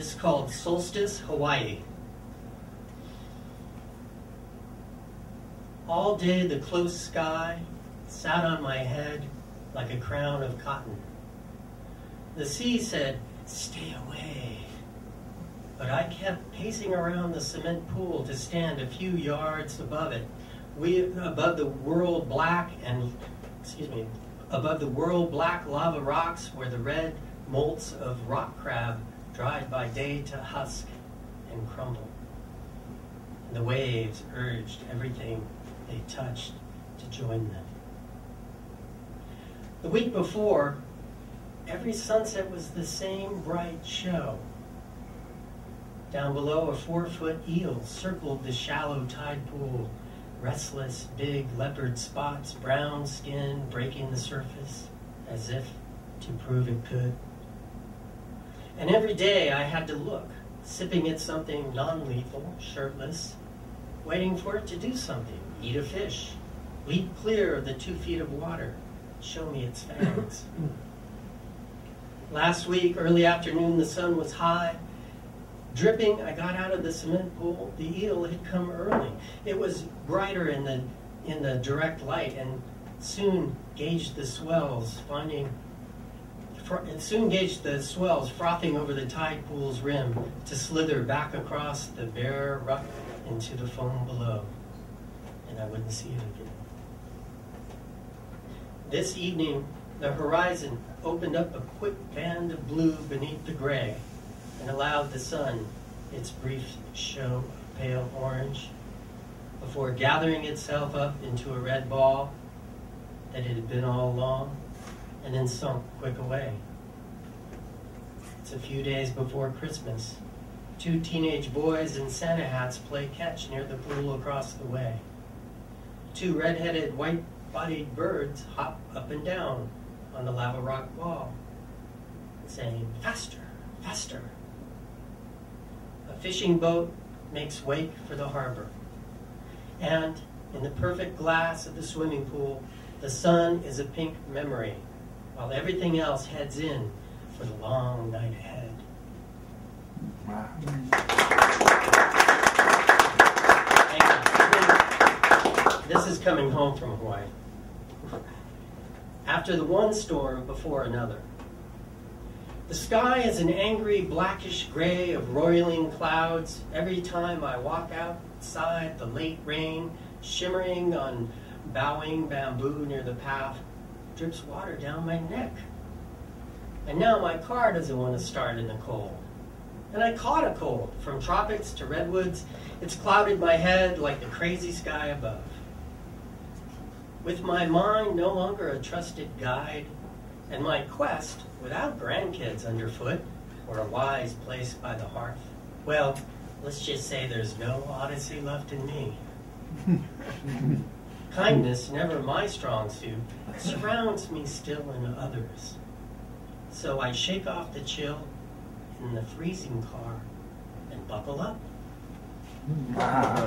This is called Solstice Hawaii. All day the close sky sat on my head like a crown of cotton. The sea said, Stay away. But I kept pacing around the cement pool to stand a few yards above it, we, above the world black and, excuse me, above the world black lava rocks where the red molts of rock crab dried by day to husk and crumble. And the waves urged everything they touched to join them. The week before, every sunset was the same bright show. Down below, a four foot eel circled the shallow tide pool, restless, big leopard spots, brown skin breaking the surface as if to prove it could. And every day I had to look, sipping at something non lethal, shirtless, waiting for it to do something eat a fish, leap clear of the two feet of water, show me its fangs. Last week, early afternoon, the sun was high. Dripping, I got out of the cement pool. The eel had come early. It was brighter in the, in the direct light and soon gauged the swells, finding it soon gauged the swells frothing over the tide pool's rim to slither back across the bare rock into the foam below, and I wouldn't see it again. This evening, the horizon opened up a quick band of blue beneath the gray and allowed the sun its brief show of pale orange before gathering itself up into a red ball that it had been all along and then sunk quick away. It's a few days before Christmas. Two teenage boys in Santa hats play catch near the pool across the way. Two red-headed, white-bodied birds hop up and down on the lava rock wall, saying, faster, faster. A fishing boat makes wake for the harbor. And in the perfect glass of the swimming pool, the sun is a pink memory, while everything else heads in for the long night ahead. Wow. This is coming home from Hawaii after the one storm before another. The sky is an angry blackish gray of roiling clouds every time I walk outside the late rain shimmering on bowing bamboo near the path drips water down my neck. And now my car doesn't want to start in the cold. And I caught a cold from tropics to redwoods. It's clouded my head like the crazy sky above. With my mind no longer a trusted guide, and my quest without grandkids underfoot or a wise place by the hearth, well, let's just say there's no odyssey left in me. Kindness, never my strong suit, surrounds me still in others. So I shake off the chill in the freezing car and buckle up. Wow.